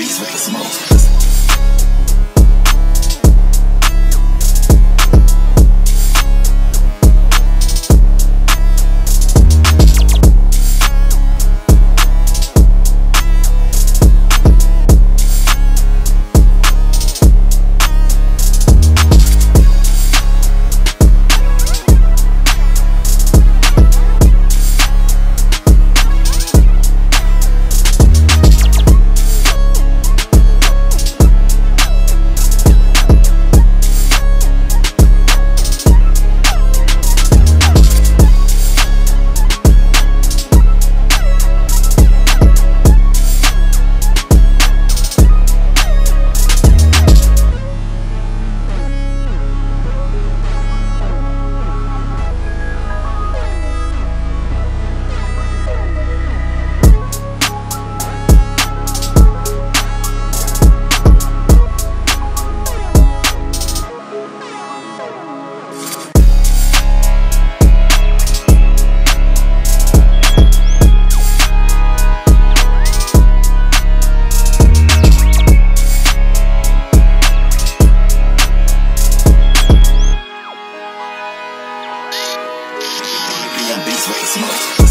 beats with the smoke. Smoke.